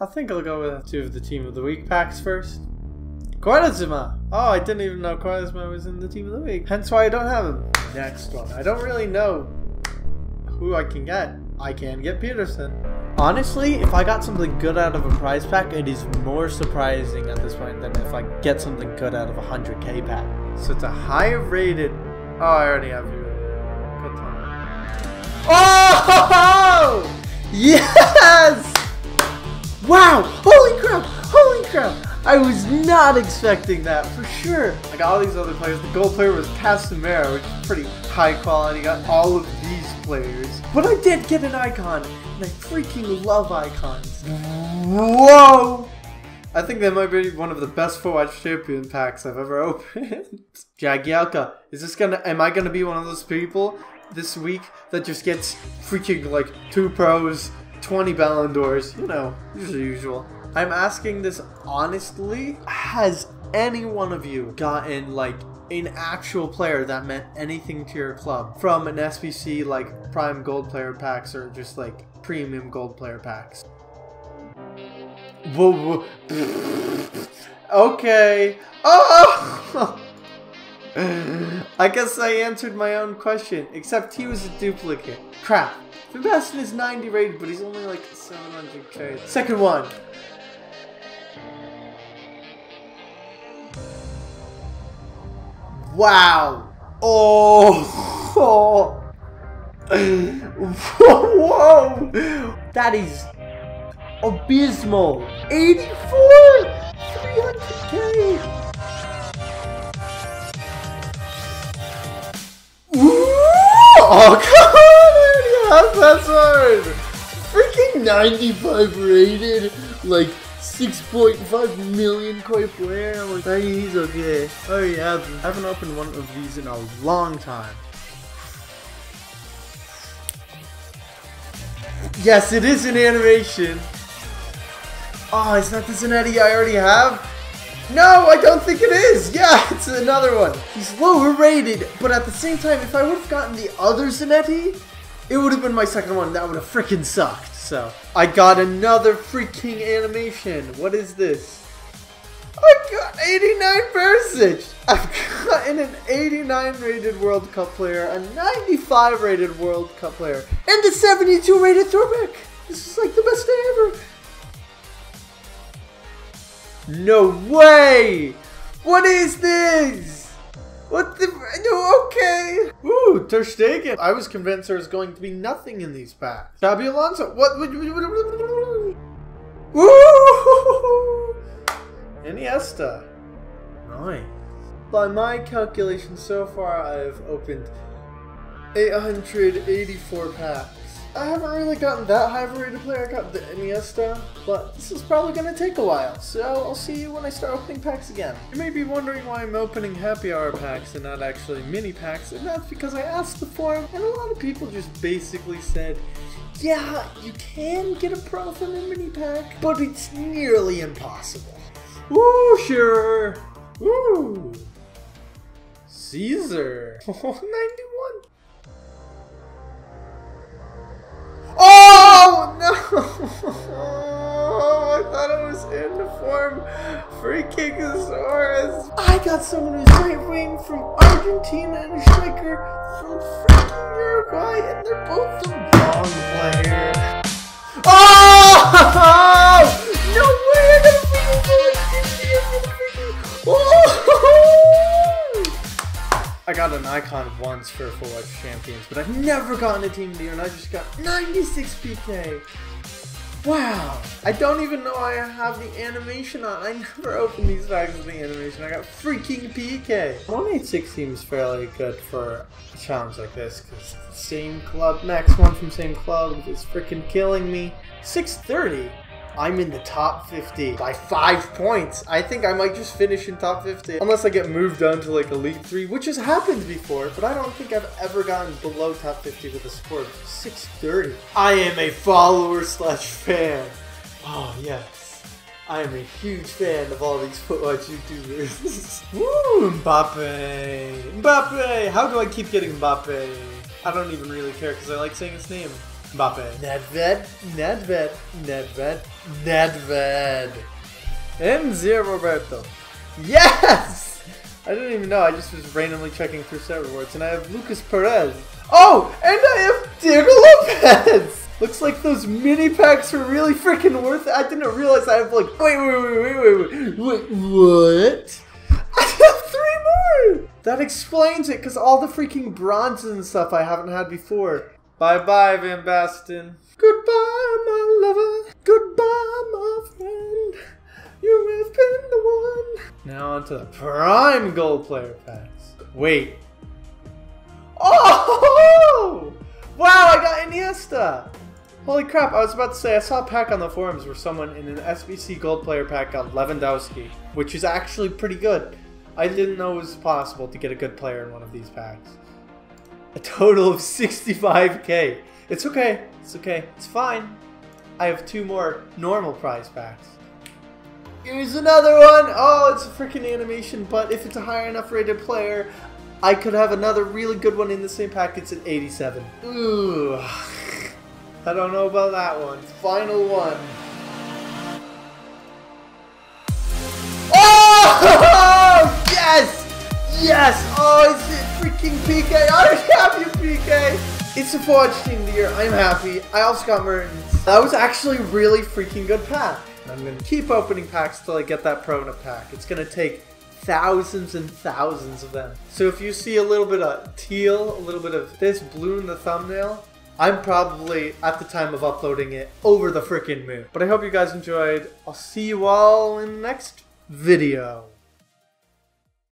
I think I'll go with two of the Team of the Week packs first. Quaresma! Oh, I didn't even know Quaresma was in the Team of the Week. Hence why I don't have him. Next one. I don't really know who I can get. I can get Peterson. Honestly, if I got something good out of a prize pack, it is more surprising at this point than if I get something good out of a 100k pack. So it's a higher rated. Oh, I already have you. Good time. Oh! Yes! Wow! Holy crap! Holy crap! I was not expecting that for sure. I got all these other players. The gold player was Casemiro, which is pretty high quality. Got all of these players. But I did get an icon, and I freaking love icons. Whoa! I think that might be one of the best FutWatch Champion packs I've ever opened. Jagielka. Is this gonna, am I gonna be one of those people this week that just gets freaking like two pros, 20 Ballon d'Ors? You know, as usual. I'm asking this honestly. Has any one of you gotten like an actual player that meant anything to your club from an SBC like prime gold player packs or just like premium gold player packs? Whoa, whoa. okay. Oh! I guess I answered my own question, except he was a duplicate. Crap. Sebastian is 90 rated, but he's only like 700k. Second one. Wow. Oh. Whoa. That is abysmal. 84. 300k. Oh, come I already have password! Freaking 95 rated, like 6.5 million koi player. Like, he's okay. Oh, yeah, I haven't opened one of these in a long time. Yes, it is an animation. Oh, is that the Zanetti I already have? No, I don't think it is. Yeah, it's another one. He's lower rated, but at the same time, if I would have gotten the other Zanetti, it would have been my second one. That would have freaking sucked. So I got another freaking animation. What is this? I got 89 Perisic. I've gotten an 89 rated World Cup player, a 95 rated World Cup player, and a 72 rated throwback. This is like the best day ever. No way! What is this? What the? No, okay. Ooh, Ter Stegen. I was convinced there was going to be nothing in these packs. Xabi Alonso. What? Woo! Iniesta. Nice. By my calculations so far, I've opened 884 packs. I haven't really gotten that high of a rated player. I got the Iniesta, but this is probably going to take a while. So I'll see you when I start opening packs again. You may be wondering why I'm opening happy hour packs and not actually mini packs, and that's because I asked the forum, and a lot of people just basically said, yeah, you can get a pro from a mini pack, but it's nearly impossible. Woo, sure. Woo. Caesar. 91. Oh! I thought it was in the form Free Kickosaurus. I got someone who's right wing from Argentina and striker from freaking Uruguay, and they're both the wrong player. Oh! No way! I got a freaking Oh! I got an icon once for Full Life Champions, but I've never gotten a Team Deer, and I just got 96 PK. Wow. I don't even know I have the animation on. I never open these packs with the animation. I got freaking PK. 186 seems fairly good for a challenge like this, because same club, next one from same club is freaking killing me. 630? I'm in the top 50 by five points. I think I might just finish in top 50 unless I get moved down to like Elite 3, which has happened before, but I don't think I've ever gotten below top 50 with a score of 630. I am a follower slash fan. Oh, yes. I am a huge fan of all these FutWatch YouTubers. Woo, Mbappe. Mbappe! How do I keep getting Mbappe? I don't even really care because I like saying his name. Mbappe. Nedved, Nedved, Nedved, Nedved. Enzo Roberto. Yes! I didn't even know. I just was randomly checking through set rewards, and I have Lucas Perez. Oh, and I have Diego Lopez. Looks like those mini packs were really freaking worth it. I didn't realize I have like. Wait, wait, wait, wait, wait, wait, wait. What? I have three more. That explains it, because all the freaking bronzes and stuff I haven't had before. Bye, bye, Van Basten. Goodbye, my lover. Goodbye, my friend. You have been the one. Now onto the prime gold player packs. Wait. Oh! Wow, I got Iniesta. Holy crap, I was about to say, I saw a pack on the forums where someone in an SBC gold player pack got Lewandowski, which is actually pretty good. I didn't know it was possible to get a good player in one of these packs. A total of 65k. It's okay, it's okay, it's fine. I have two more normal prize packs. Here's another one. Oh, it's a freaking animation, but if it's a high enough rated player, I could have another really good one in the same pack. It's an 87. Ooh. I don't know about that one. Final one. Oh! Yes! Yes! Oh, PK. I have you, PK. It's a Forge Team Year. I'm happy. I also got Mertens. That was actually really freaking good pack. I'm going to keep opening packs till I get that Prona pack. It's going to take thousands and thousands of them. So if you see a little bit of teal, a little bit of this blue in the thumbnail, I'm probably, at the time of uploading it, over the freaking moon. But I hope you guys enjoyed. I'll see you all in the next video.